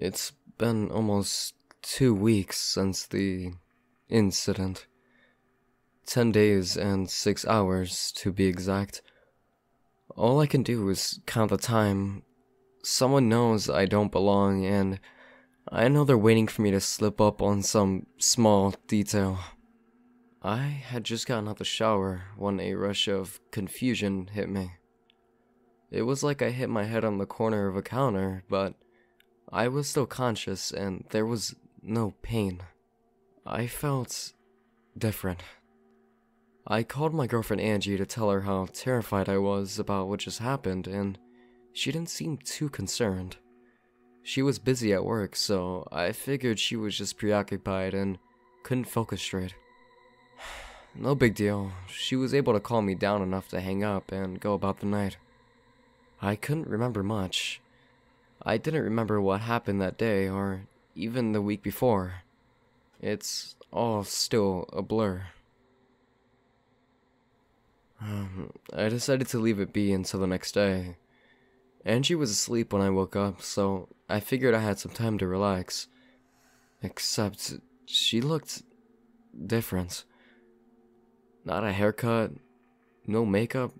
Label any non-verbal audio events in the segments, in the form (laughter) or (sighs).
It's been almost two weeks since the incident. Ten days and six hours, to be exact. All I can do is count the time. Someone knows I don't belong, and I know they're waiting for me to slip up on some small detail. I had just gotten out of the shower when a rush of confusion hit me. It was like I hit my head on the corner of a counter, but I was still conscious and there was no pain. I felt different. I called my girlfriend Angie to tell her how terrified I was about what just happened, and she didn't seem too concerned. She was busy at work, so I figured she was just preoccupied and couldn't focus straight. (sighs) No big deal. She was able to calm me down enough to hang up and go about the night. I couldn't remember much. I didn't remember what happened that day or even the week before. It's all still a blur. Um, I decided to leave it be until the next day. Angie was asleep when I woke up, so I figured I had some time to relax. Except she looked different. Not a haircut, no makeup,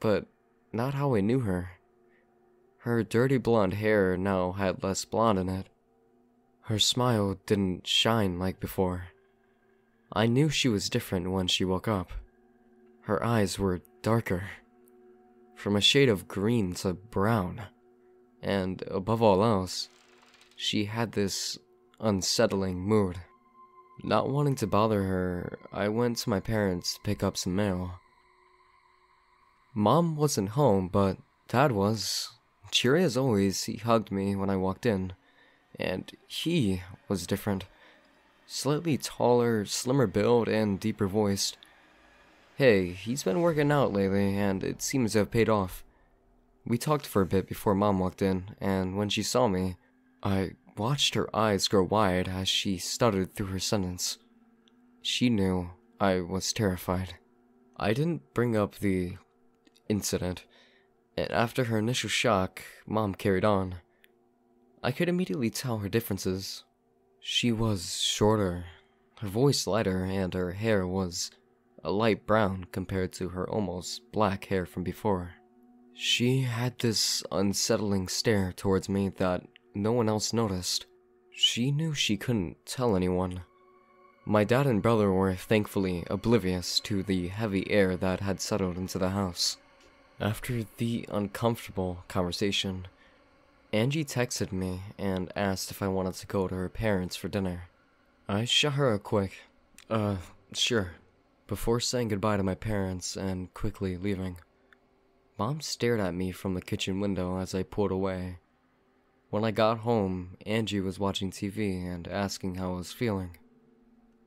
but not how I knew her. Her dirty blonde hair now had less blonde in it. Her smile didn't shine like before. I knew she was different when she woke up. Her eyes were darker, from a shade of green to brown, and above all else, she had this unsettling mood. Not wanting to bother her, I went to my parents to pick up some mail. Mom wasn't home, but Dad was. Cheery as always, he hugged me when I walked in, and he was different. Slightly taller, slimmer build, and deeper voiced. Hey, he's been working out lately, and it seems to have paid off. We talked for a bit before Mom walked in, and when she saw me, I watched her eyes grow wide as she stuttered through her sentence. She knew I was terrified. I didn't bring up the incident, and after her initial shock, Mom carried on. I could immediately tell her differences. She was shorter, her voice lighter, and her hair was a light brown compared to her almost black hair from before. She had this unsettling stare towards me that no one else noticed. She knew she couldn't tell anyone. My dad and brother were thankfully oblivious to the heavy air that had settled into the house. After the uncomfortable conversation, Angie texted me and asked if I wanted to go to her parents for dinner. I shot her a quick, uh, sure, before saying goodbye to my parents and quickly leaving. Mom stared at me from the kitchen window as I pulled away. When I got home, Angie was watching TV and asking how I was feeling.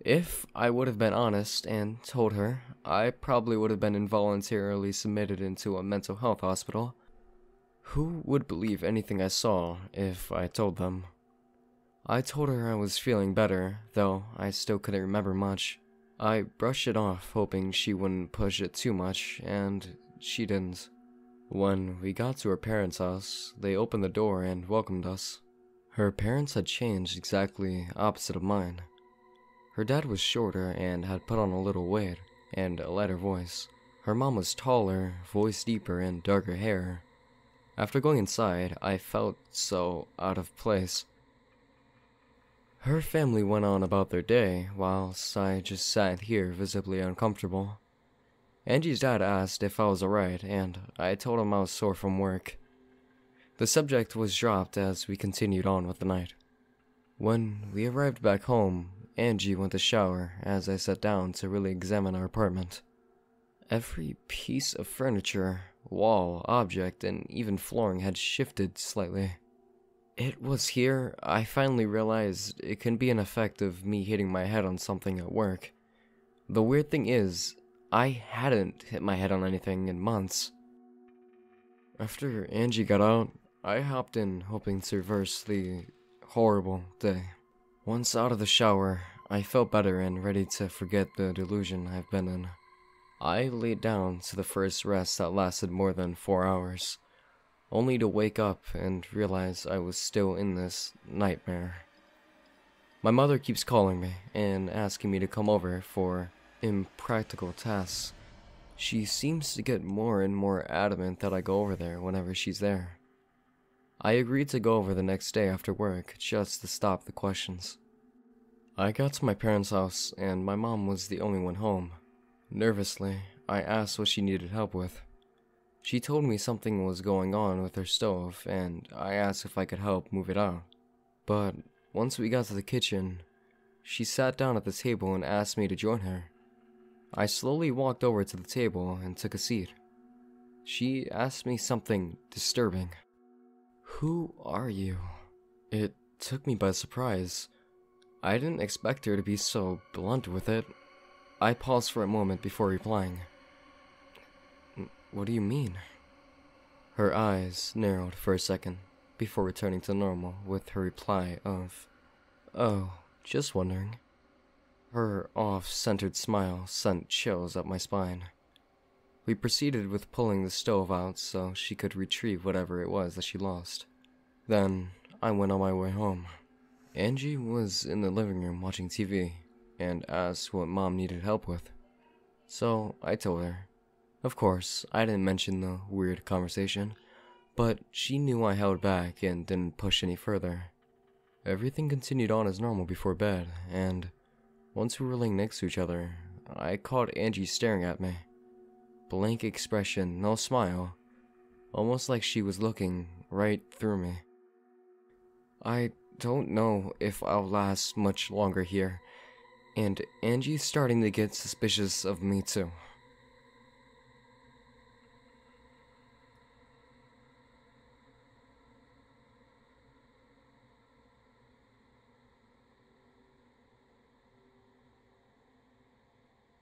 If I would have been honest and told her, I probably would have been involuntarily submitted into a mental health hospital. Who would believe anything I saw if I told them? I told her I was feeling better, though I still couldn't remember much. I brushed it off, hoping she wouldn't push it too much, and she didn't. When we got to her parents' house, they opened the door and welcomed us. Her parents had changed exactly opposite of mine. Her dad was shorter and had put on a little weight and a lighter voice. Her mom was taller, voice deeper, and darker hair. After going inside, I felt so out of place. Her family went on about their day, whilst I just sat here visibly uncomfortable. Angie's dad asked if I was alright, and I told him I was sore from work. The subject was dropped as we continued on with the night. When we arrived back home, Angie went to shower as I sat down to really examine our apartment. Every piece of furniture, wall, object, and even flooring had shifted slightly. It was here I finally realized it can be an effect of me hitting my head on something at work. The weird thing is, I hadn't hit my head on anything in months. After Angie got out, I hopped in hoping to reverse the horrible day. Once out of the shower, I felt better and ready to forget the delusion I've been in. I laid down to the first rest that lasted more than four hours. only to wake up and realize I was still in this nightmare. My mother keeps calling me and asking me to come over for impractical tasks. She seems to get more and more adamant that I go over there whenever she's there. I agreed to go over the next day after work just to stop the questions. I got to my parents' house and my mom was the only one home. Nervously, I asked what she needed help with. She told me something was going on with her stove, and I asked if I could help move it out. But once we got to the kitchen, she sat down at the table and asked me to join her. I slowly walked over to the table and took a seat. She asked me something disturbing. Who are you? It took me by surprise. I didn't expect her to be so blunt with it. I paused for a moment before replying. What do you mean? Her eyes narrowed for a second before returning to normal with her reply of, Oh, just wondering. Her off centered smile sent chills up my spine. We proceeded with pulling the stove out so she could retrieve whatever it was that she lost. Then I went on my way home. Angie was in the living room watching TV and asked what mom needed help with. So I told her. Of course, I didn't mention the weird conversation, but she knew I held back and didn't push any further. Everything continued on as normal before bed, and once we were laying next to each other, I caught Angie staring at me. Blank expression, no smile, almost like she was looking right through me. I don't know if I'll last much longer here, and Angie's starting to get suspicious of me too.